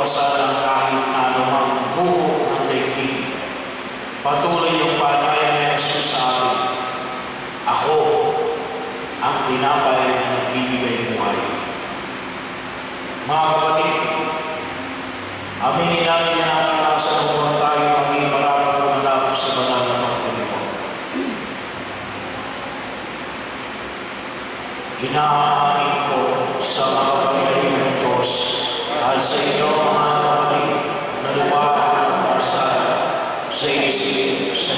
iwasan ang kahit anumang buho ng daigdig. Patuloy yung patayan ni Jesus sa amin. Ako ang tinapay na nagbibigay buhay. Mga kapatid, aminin natin na ang nasa naman tayo ang iparapag kumalapos sa banal na pagpulipon. Hinahaan sa inyo mga kapatid na lumalang ang parsala sa isip, sa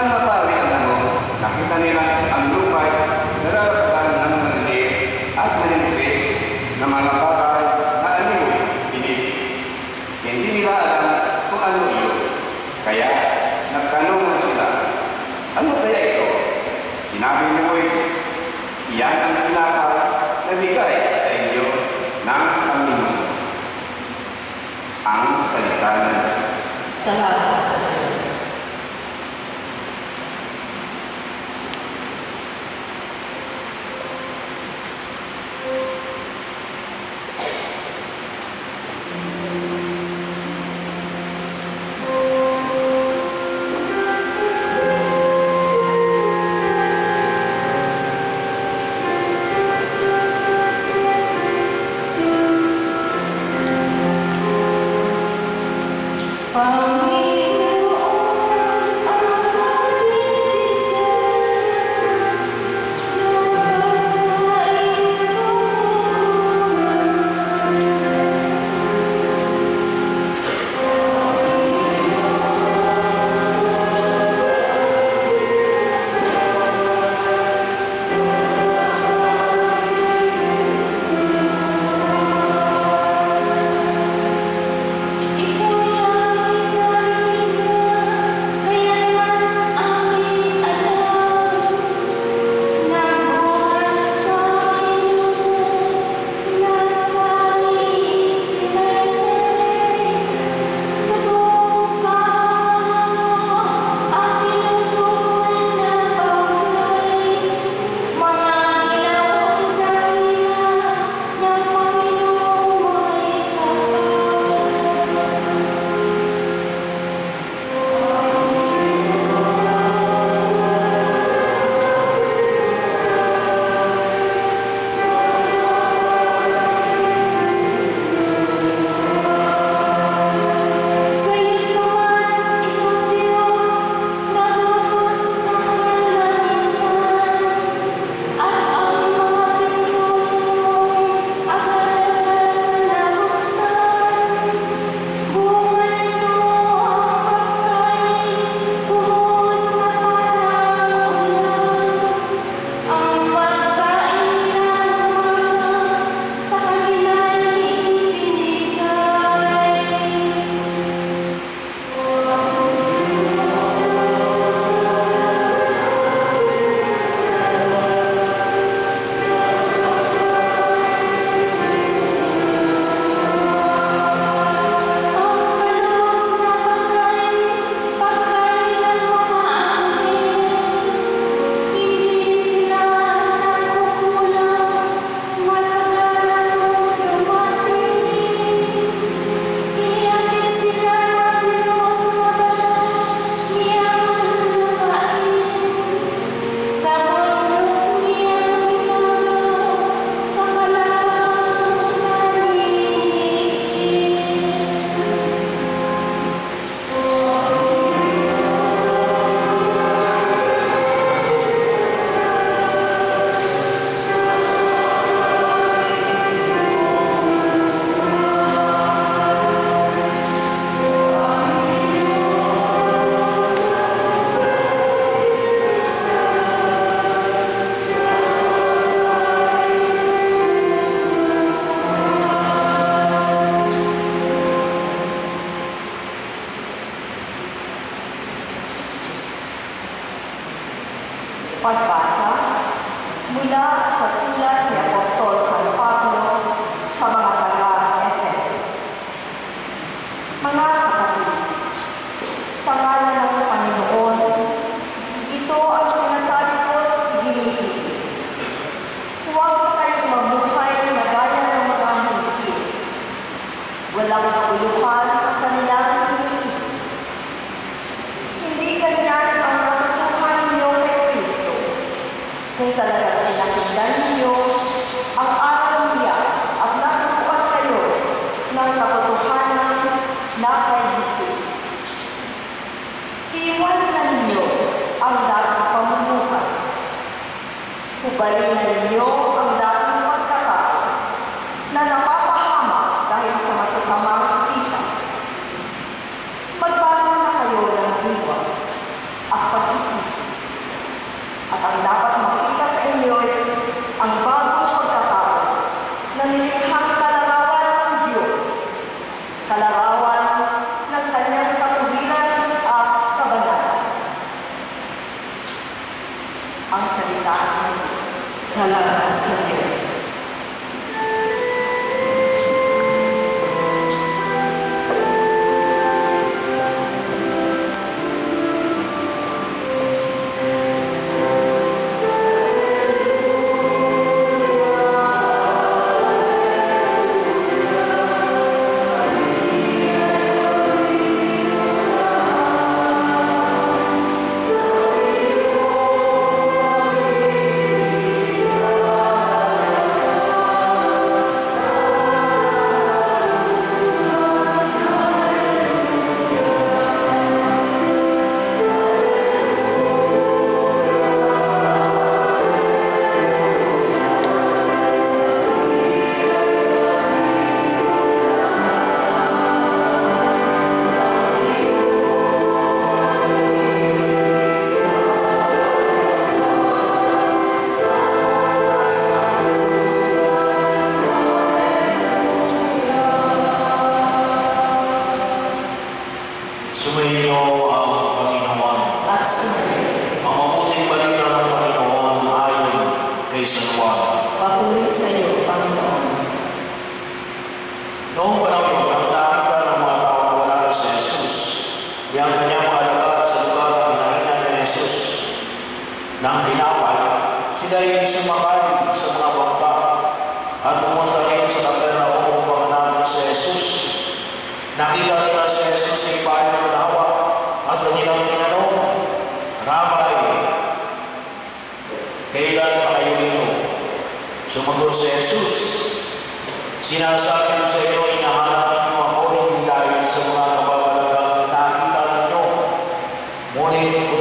ng mapari ang ano, nakita nila ang lupay na lalapatan ng maliliit at maninipis na mga bagay na ano yung. Hindi nila alam kung ano yun. Kaya, nagtanong sila, ano kaya ito? Sinabi ni Moises, iyan ang tinapay na bigay sa inyo ng Panginoon. Ang salita ng Salamat.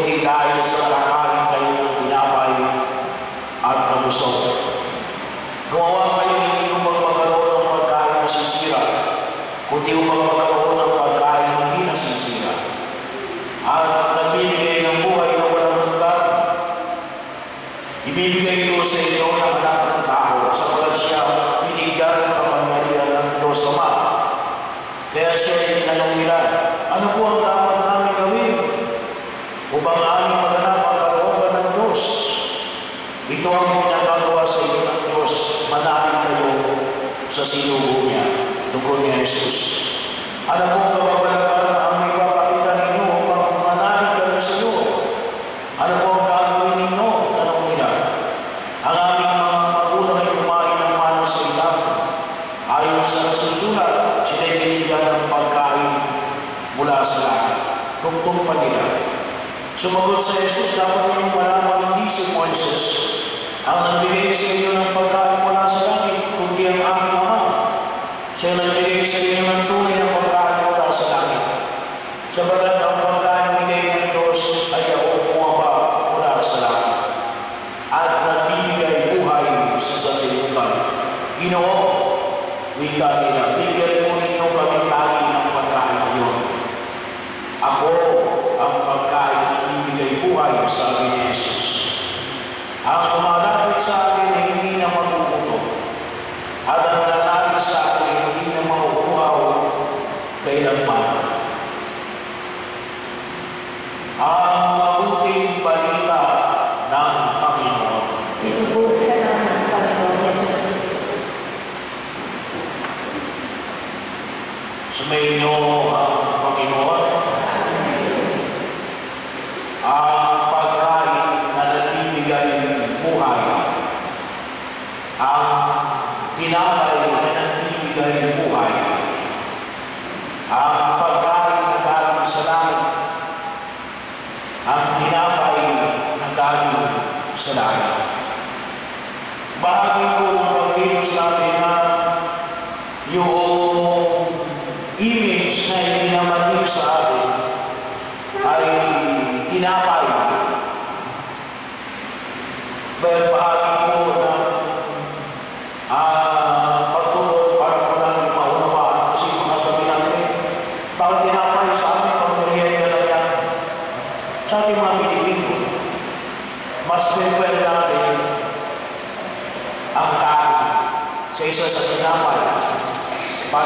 que.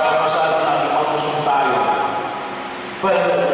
para masyado natin mabusog tayo. Pero,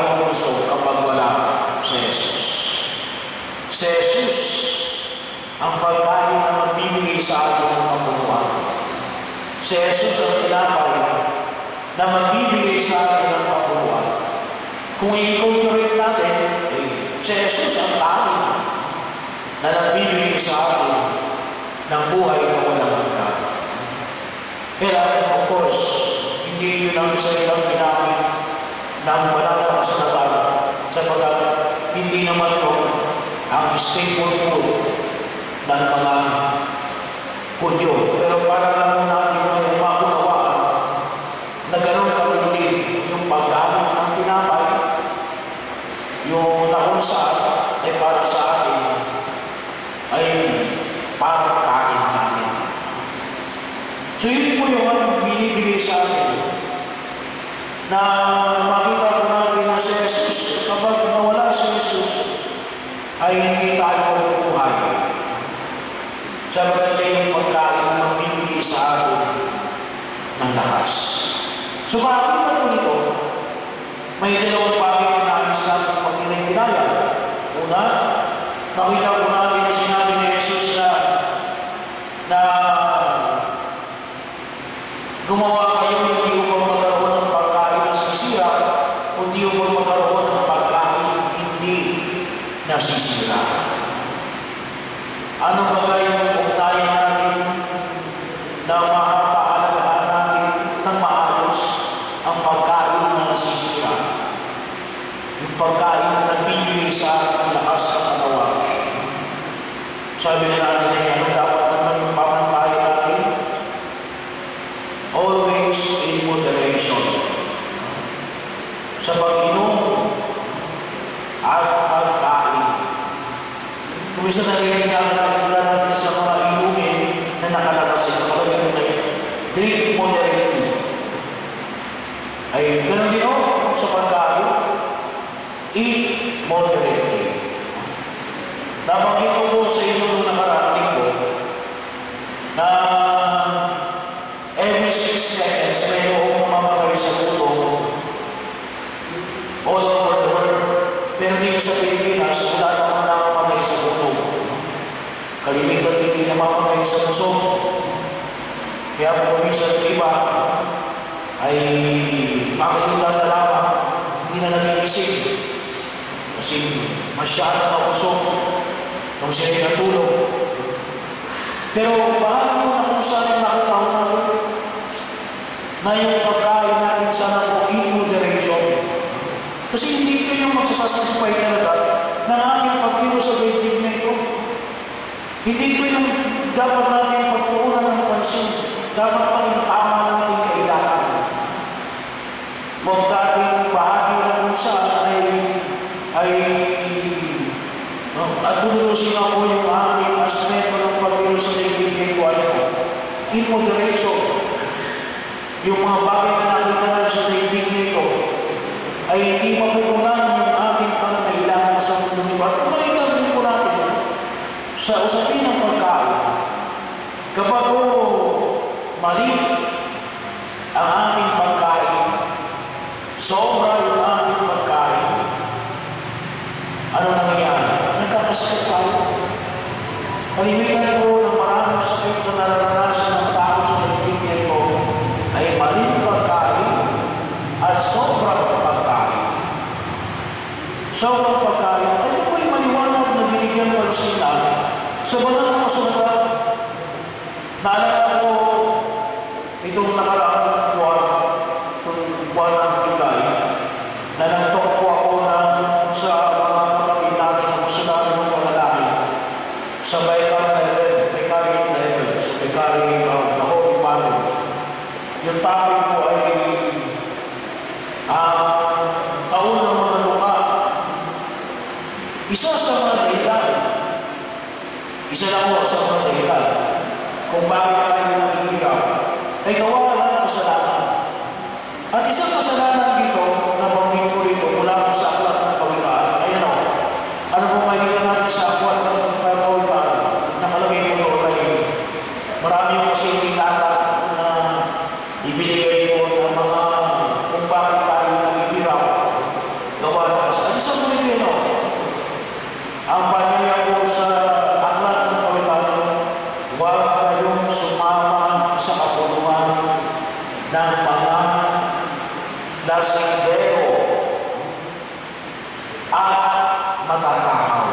walang puso kapag wala si Jesus. Si Jesus ang pagkain na magbibigay sa atin ng kabunuan. Si Jesus ang tinapay na magbibigay enquanto na yung pagkain natin sana po in moderation. Kasi hindi ito yung magsasatisfy talaga ng ating pagkiro sa daigdig na ito. Hindi ito yung dapat natin pagtuunan ng pansin. Dapat pa yung tama natin kailangan. Huwag natin bahagi na kung saan ay, ay no, at bulusin ako yung ating aspeto ng pagkiro sa daigdig na ito ay in moderation. Yung mga bagay na nakita natin sa daigdig na ito ay hindi mapupunan yung ating pangangailangan sa mundo ni At makikita din po natin sa usapin ng pagkain. Kapag o mali ang ating pagkain, sobra yung ating pagkain, ano nangyayari? Nagkakasakit tayo. Kalimitan ko ng maraming sakit na nararanasan ng tao sa daigdig na ito ay maling pagkain at sobrang pagkain. Sobrang pagkain. At ito ay maliwanag na binigyan pa sila sa banal na kasulatan. Naalala ko itong nakaraang buwan, itong buwan ng July, na nantok po ako ng sa mga kapatid natin ang kasulatan ng pangalangin sa Baykar level, Baykari level, sa Baykari of the Holy Family. Yung topic po ay ang taon ng mga lupa. Isa sa mga dahilan, isa lang po sa mga dahilan, kung bakit tayo nahihirap, ay gawa lang ng kasalanan. At isang kasalanan dito, na banggit ko rito, mula po sa aklat ng kawikaan, ay ano, ano po makikita natin sa aklat ng kawikaan, nakalagay ko doon ay marami yung kasi inilala na ibinigay ko ng mga kung bakit tayo naghihirap gawa ng kasalanan. Isang po ito, ang panyaya ko sa aklat ng kawikaan, huwag kayong sumama sa kapuluhan ng mga lasindero at matatakaw.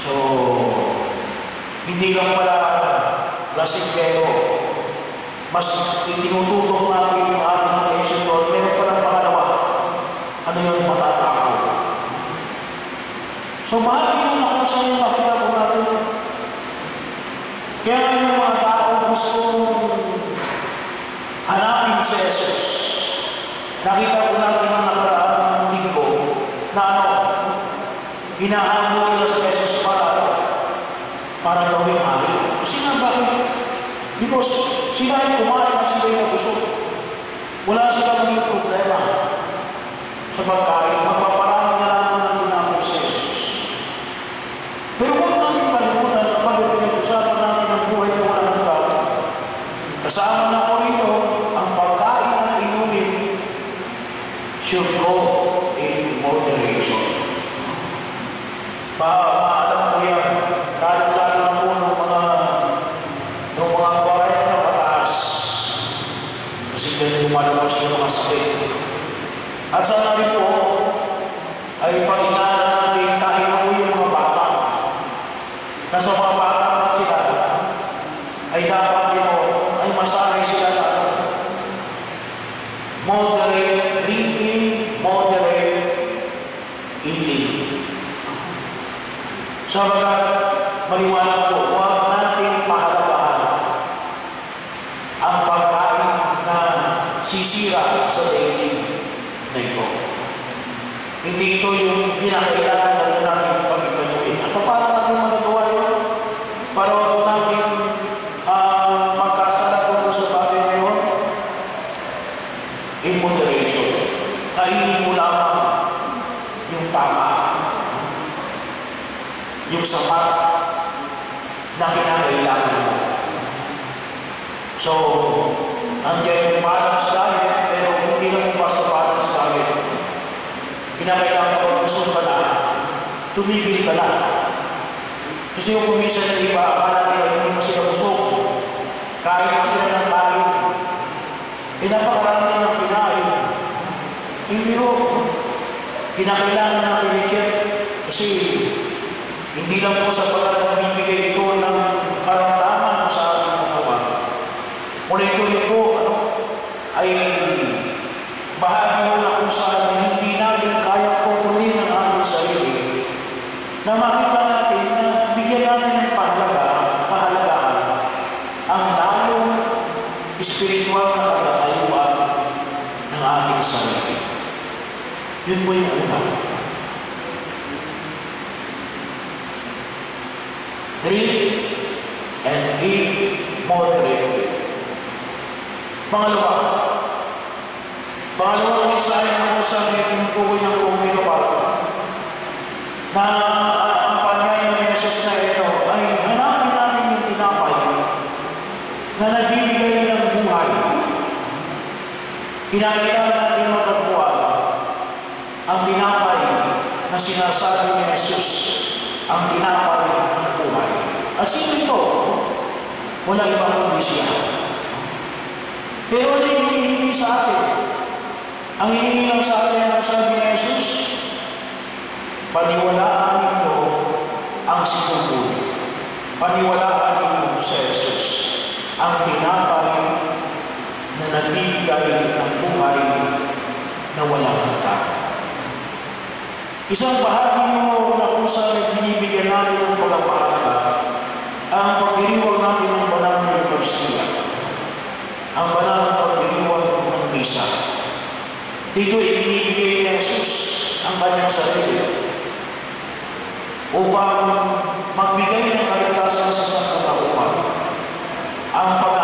So, hindi lang pala lasindero, mas itinututok natin yung ating attention doon, meron palang pangalawa, ano yung matatakaw. So, bahagi yun na kung saan yung nakita ko natin. Kaya yung mga tao gusto hanapin si Jesus. Nakita ko natin ang nakaraang linggo na ano, hinahamon nila si Jesus para para gawing hari. Kasi nga bakit? Because sila ay kumain at sila ay nabusog. Wala silang problema sa pagkain. Magpaparami yung sapat na kinakailangan mo. So, nandiyan yung balance diet, pero hindi lang mo basta balance diet. Kinakailangan mo gusto ka na, tumigil ka na. Kasi yung kumisan ng iba, akala nila hindi mo sila busog. Kain mo sila ng kain. E napakarami ng kinain. Hindi ro. Kinakailangan natin i-check kasi hindi lang po sa pagkakas bawat kategori. Pangalawa, pangalawa ang isa ay ang usap ay tinutukoy ng Romeo Park na ah, ah, ang panyaya ni Jesus ito ay hanapin natin yung tinapay na nagbibigay ng buhay. Kinakailangan natin magkabuhay ang tinapay na sinasabi ni Jesus ang tinapay ng buhay. At sino ito? Wala ibang Rusya. Pero ano yung hinihingi sa atin? Ang hinihingi lang sa atin ang sabi ni Jesus, paniwalaan ninyo ang sinubuhi. Paniwalaan ninyo sa Jesus, ang tinapay na nagbibigay ng buhay na walang hanggan. Isang bahagi mo na kung saan binibigyan natin ng pagpapahalaga, ang pagdiriwang natin ng Dito ay binibigay ni Jesus ang kanyang sarili upang magbigay ng kaligtasan sa sangkatauhan ang pag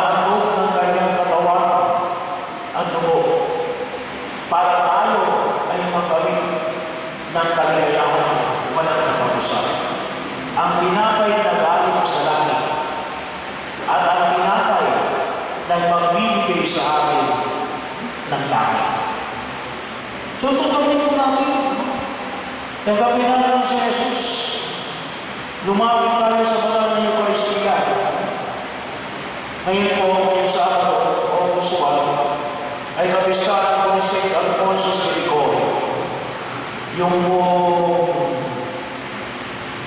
Tanggapin natin si Jesus. Lumapit tayo sa banal na Eucharistia. Ngayon po, ngayon sa ato, o Muswan, ay kapistahan ko ni St. Alfonso Silico. Yung po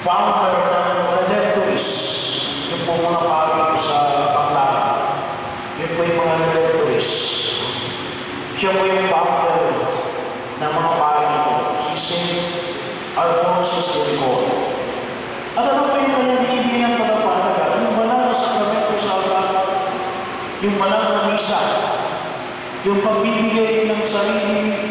founder ng Redemptoris, yung po mga pari sa Bangladesh. Yung po yung mga Redemptoris. Siya po yung bansa. Yung pagbibigay ng sarili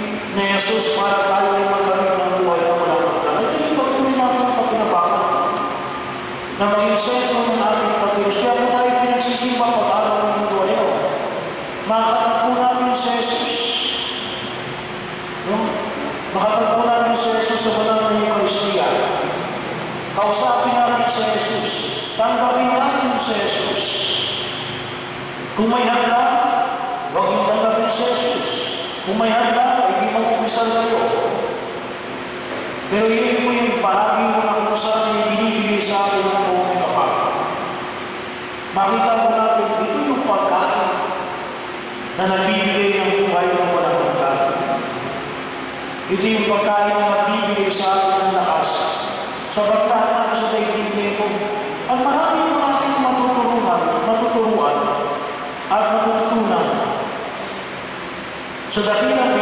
So that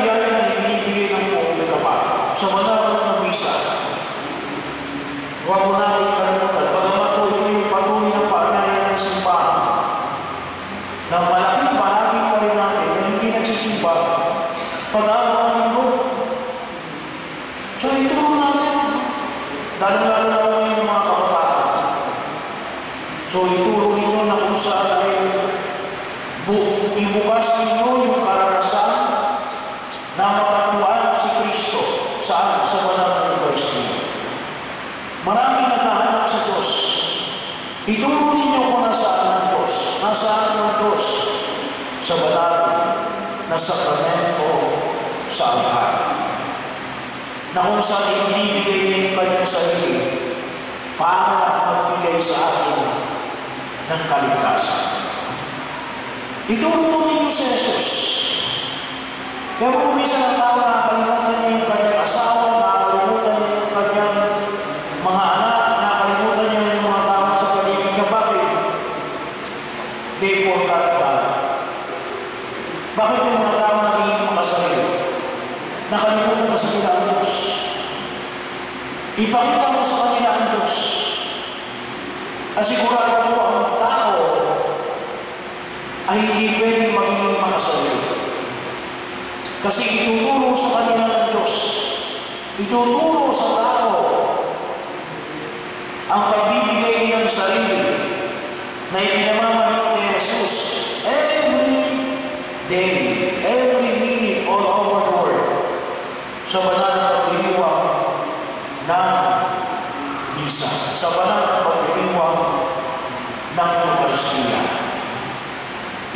Ituro ninyo si Jesus. Gawin minsan ang tao na kalimutan niya yung kanyang asawa, nakalimutan niya yung kanyang mga anak, nakalimutan niya yung mga tao sa paligid niya. Bakit? They forgot God. Bakit yung mga tao nagiging makasarili? Nakalimutan mo sa kila Diyos. Ipakita mo sa kanila ang Diyos. Asigurado ay hindi pwede maging makasabi. Kasi ituturo sa kanila ng Diyos. Ituturo sa tao ang pagbibigay ng sarili na ipinamamalaman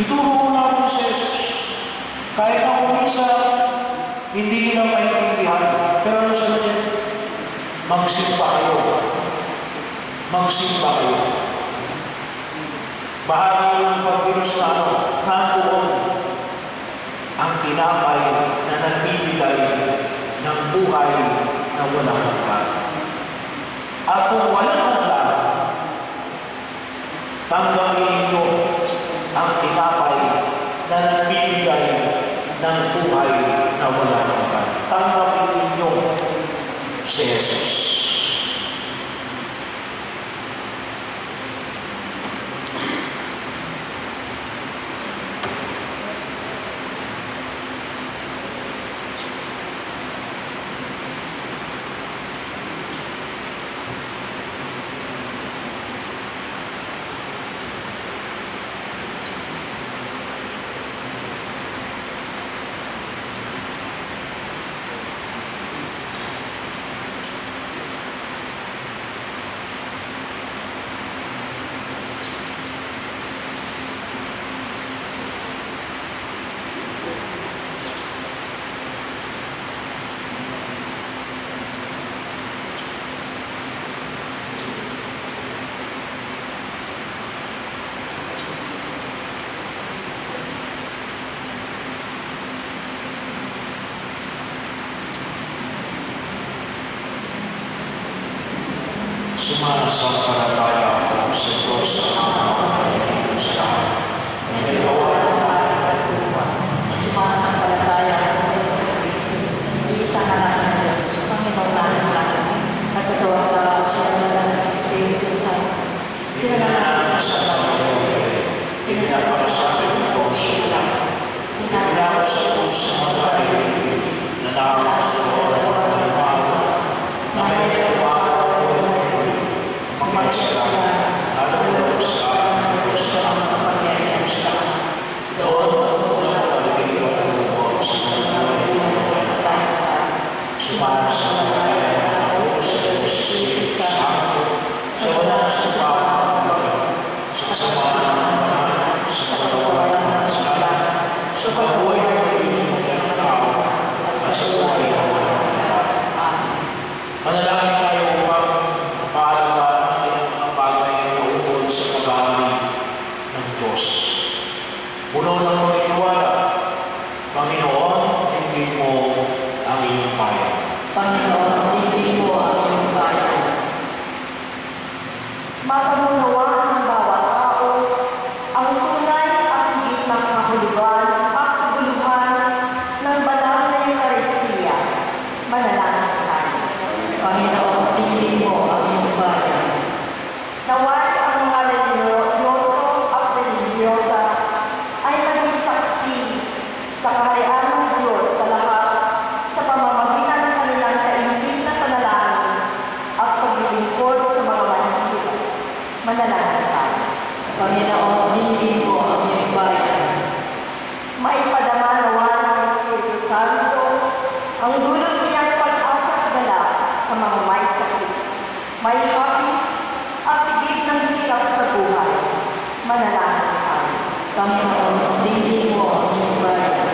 Ituro ko natin sa Jesus. Kahit ako isa, hindi nila maintindihan. Pero ano sabi niya? Magsimba kayo. Magsimba kayo. Bahagi ng pagkilos na ano, nandoon ang tinapay na nagbibigay ng buhay na walang hanggan. At kung walang hanggan, tanggapin Cheers. manalangin tayo. Panginoon, dinggin mo ang iyong bayan.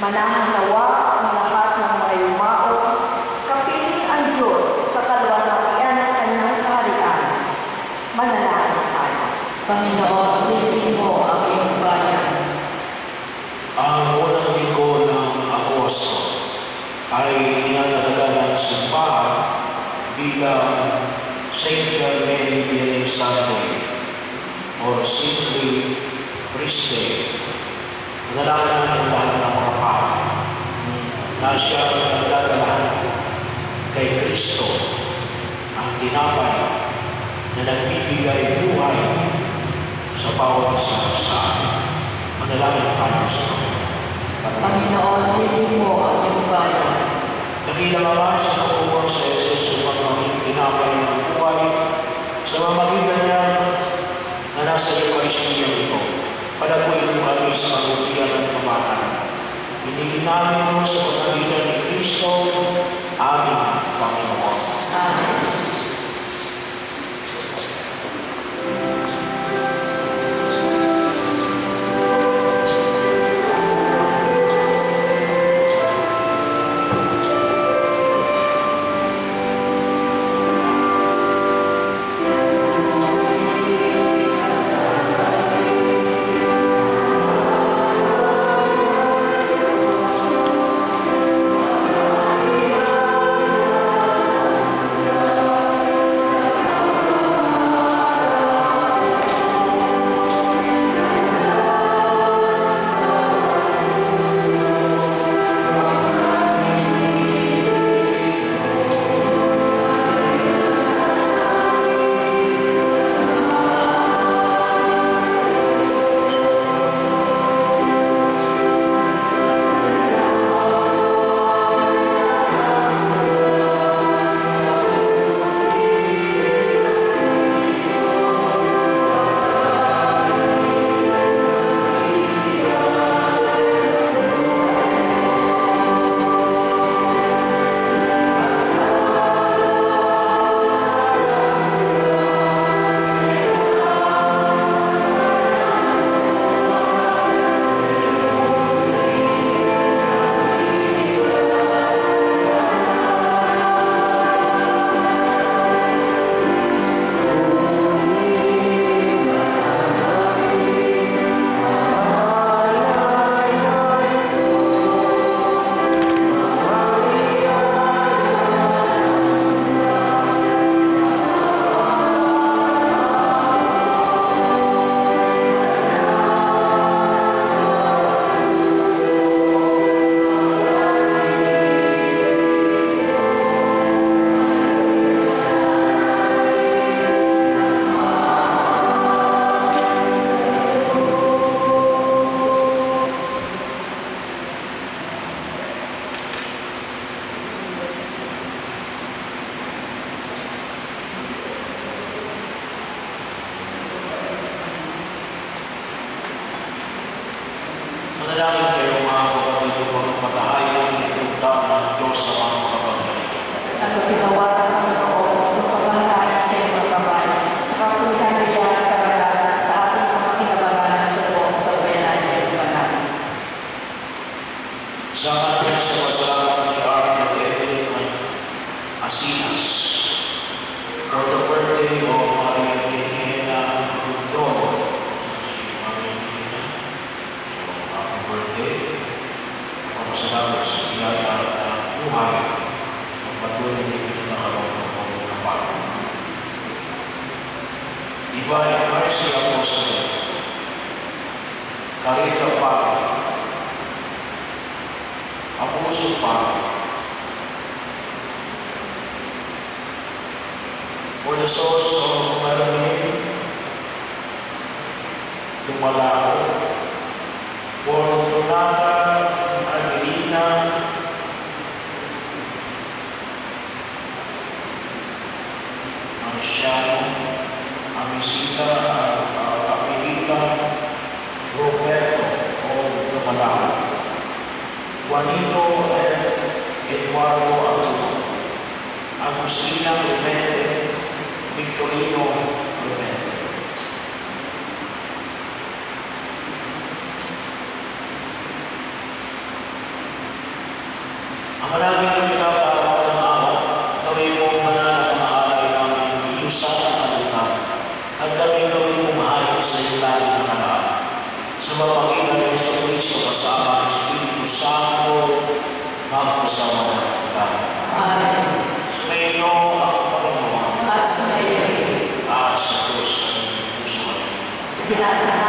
Manahang nawa ang lahat ng mga yumao, kapiling ang Diyos sa kalwalatian ng kanyang kaharian. Manalangin tayo. Panginoon, dinggin mo ang iyong bayan. Ang unang linggo ng Agosto ay tinatalaga ng simbahan bilang St. simply Day. Manalangin natin lahat ng mga pari na siya ang nagdadala kay Kristo ang tinapay na nagbibigay buhay sa bawat isa sa atin. Manalangin tayo sa Panginoon. Panginoon, litin mo ang iyong bayan. Dakilang Ama sa nakuha sa Jesus upang maging tinapay ng buhay sa mamagitan niya na nasa Eucharistia ito. Palaguin mo kami sa kabutihan ng kamahalan. Hinili namin ito sa pamagitan ni Kristo, aming Panginoon. Apóstolo Paulo. Olha só, só para mim, do Malaco, Fortunata Adelina, Manchano, Amicita, Agustina Clemente, Victorino Clemente. Ang maraming kami last